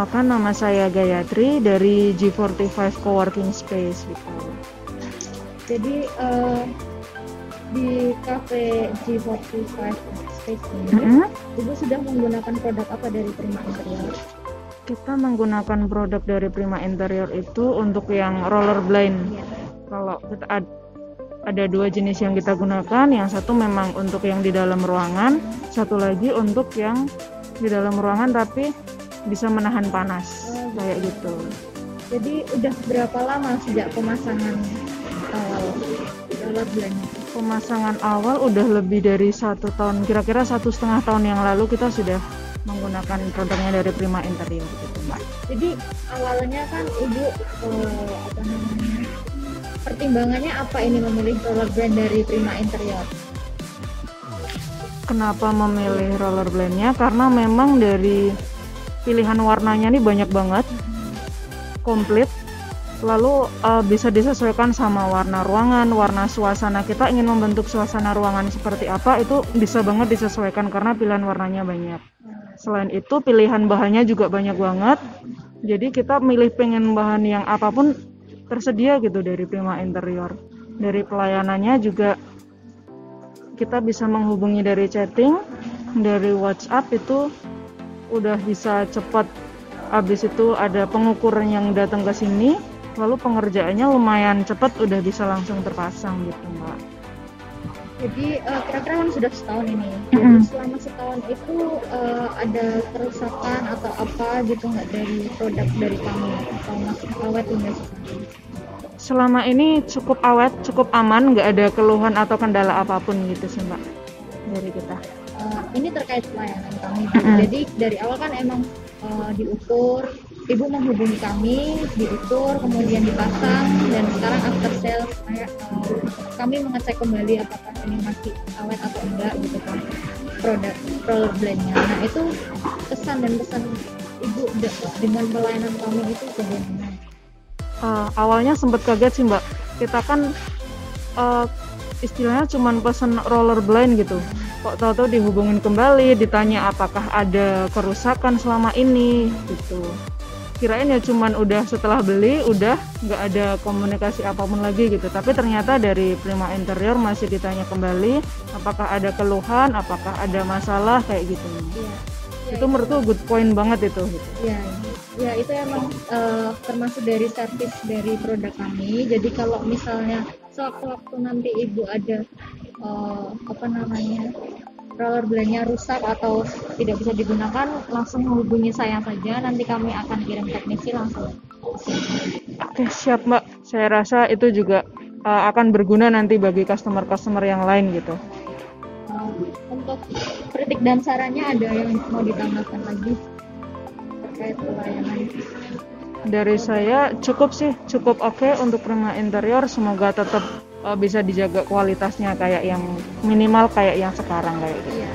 perkenalkan nama saya Gayatri dari G45 Coworking Space gitu. Jadi uh, di cafe G45 Space ini, mm -hmm. Ibu sudah menggunakan produk apa dari Prima Interior? Kita menggunakan produk dari Prima Interior itu untuk yang roller blind. Yeah. Kalau kita ad ada dua jenis yang kita gunakan, yang satu memang untuk yang di dalam ruangan, satu lagi untuk yang di dalam ruangan tapi bisa menahan panas oh, kayak gitu. Jadi udah berapa lama sejak pemasangan awal alat Pemasangan awal udah lebih dari satu tahun, kira-kira satu setengah tahun yang lalu kita sudah menggunakan produknya dari Prima Interior gitu mbak. Jadi awalnya kan ibu eh, apa namanya pertimbangannya apa ini memilih roller brand dari Prima Interior? Kenapa memilih roller blendnya? Karena memang dari pilihan warnanya ini banyak banget, komplit. Lalu uh, bisa disesuaikan sama warna ruangan, warna suasana. Kita ingin membentuk suasana ruangan seperti apa itu bisa banget disesuaikan karena pilihan warnanya banyak. Selain itu pilihan bahannya juga banyak banget. Jadi kita milih pengen bahan yang apa pun tersedia gitu dari Prima Interior. Dari pelayanannya juga kita bisa menghubungi dari chatting, dari WhatsApp itu udah bisa cepat. Habis itu ada pengukuran yang datang ke sini, lalu pengerjaannya lumayan cepat udah bisa langsung terpasang gitu mbak. Jadi uh, kira-kira kan sudah setahun ini. Selama setahun itu uh, ada kerusakan atau apa gitu nggak dari produk dari kami atau masih awet hingga sekarang? Selama ini cukup awet, cukup aman, nggak ada keluhan atau kendala apa pun gitu sih mbak dari kita. Uh, ini terkait pelayanan kami. Jadi dari awal kan emang uh, diukur, ibu menghubungi kami, diukur, kemudian dipasang, dan sekarang after sales kayak uh, kami mengecek kembali apakah ini masih awet atau enggak gitu kan produk roller blendnya. Nah itu kesan dan pesan ibu dengan pelayanan kami itu bagaimana? Uh, awalnya sempat kaget sih mbak. Kita kan uh, istilahnya cuma pesan roller blind gitu kok tahu-tahu dihubungin kembali ditanya apakah ada kerusakan selama ini gitu kirain ya cuman udah setelah beli udah nggak ada komunikasi apa pun lagi gitu tapi ternyata dari Prima Interior masih ditanya kembali apakah ada keluhan apakah ada masalah kayak gitu ya, ya, itu ya. menurutku good point banget itu gitu. ya ya itu emang uh, termasuk dari servis dari produk kami. Jadi kalau misalnya sewaktu-waktu nanti ibu ada uh, apa namanya roller blade rusak atau tidak bisa digunakan langsung menghubungi saya saja. Nanti kami akan kirim teknisi langsung. Oke siap mbak. Saya rasa itu juga uh, akan berguna nanti bagi customer-customer yang lain gitu. Uh, untuk kritik dan sarannya ada yang mau ditambahkan lagi terkait pelayanan gitu. dari saya cukup sih cukup oke okay untuk rumah interior. Semoga tetap uh, bisa dijaga kualitasnya kayak yang minimal kayak yang sekarang kayak gitu. Iya.